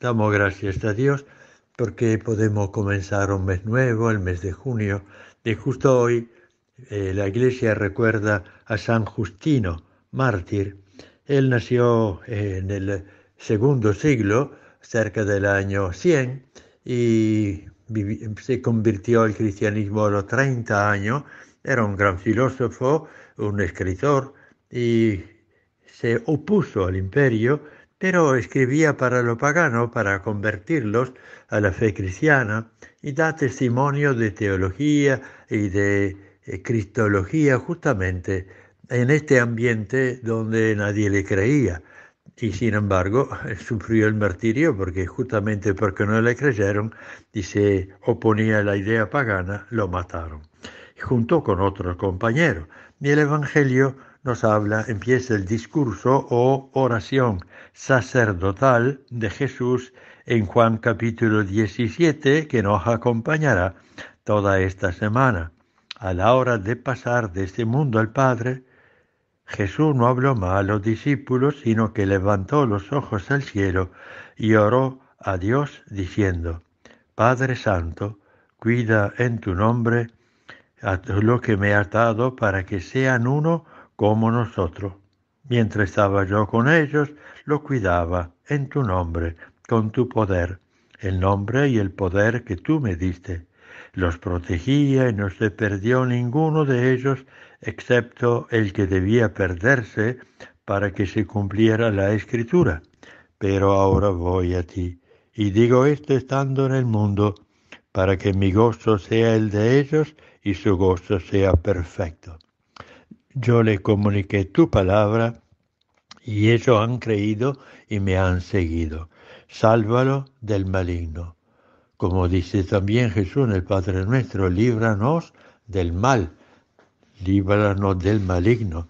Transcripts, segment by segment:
Damos gracias a Dios porque podemos comenzar un mes nuevo, el mes de junio, y justo hoy eh, la iglesia recuerda a San Justino, mártir. Él nació en el segundo siglo, cerca del año 100, y se convirtió al cristianismo a los 30 años. Era un gran filósofo, un escritor, y se opuso al imperio, pero escribía para lo pagano, para convertirlos a la fe cristiana, y da testimonio de teología y de eh, cristología justamente en este ambiente donde nadie le creía. Y sin embargo, sufrió el martirio porque justamente porque no le creyeron y se oponía a la idea pagana, lo mataron, junto con otros compañeros. Y el Evangelio nos habla, empieza el discurso o oración sacerdotal de Jesús en Juan capítulo 17 que nos acompañará toda esta semana. A la hora de pasar de este mundo al Padre, Jesús no habló más a los discípulos, sino que levantó los ojos al cielo y oró a Dios diciendo, Padre Santo, cuida en tu nombre a lo que me has dado para que sean uno como nosotros. Mientras estaba yo con ellos, lo cuidaba en tu nombre, con tu poder, el nombre y el poder que tú me diste. Los protegía y no se perdió ninguno de ellos, excepto el que debía perderse para que se cumpliera la escritura. Pero ahora voy a ti, y digo esto estando en el mundo, para que mi gozo sea el de ellos y su gozo sea perfecto yo le comuniqué tu palabra y ellos han creído y me han seguido. Sálvalo del maligno. Como dice también Jesús en el Padre nuestro, líbranos del mal, líbranos del maligno.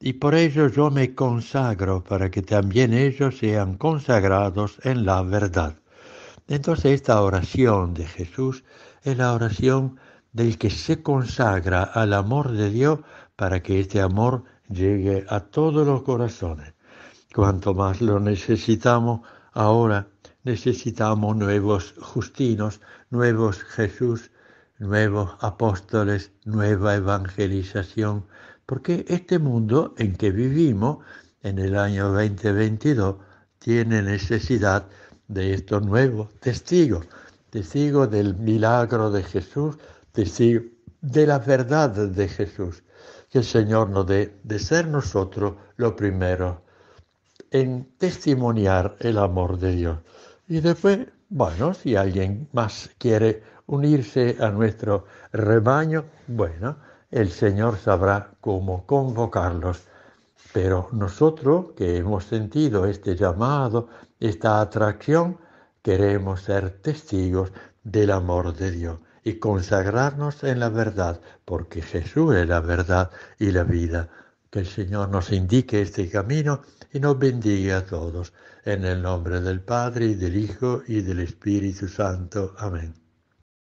Y por ello yo me consagro para que también ellos sean consagrados en la verdad. Entonces esta oración de Jesús es la oración del que se consagra al amor de Dios para que este amor llegue a todos los corazones. Cuanto más lo necesitamos ahora, necesitamos nuevos justinos, nuevos Jesús, nuevos apóstoles, nueva evangelización, porque este mundo en que vivimos en el año 2022 tiene necesidad de estos nuevos testigos, testigos del milagro de Jesús, testigos de la verdad de Jesús que el Señor nos dé de ser nosotros lo primero en testimoniar el amor de Dios. Y después, bueno, si alguien más quiere unirse a nuestro rebaño, bueno, el Señor sabrá cómo convocarlos. Pero nosotros que hemos sentido este llamado, esta atracción, queremos ser testigos del amor de Dios y consagrarnos en la verdad, porque Jesús es la verdad y la vida. Que el Señor nos indique este camino y nos bendiga a todos. En el nombre del Padre y del Hijo y del Espíritu Santo. Amén.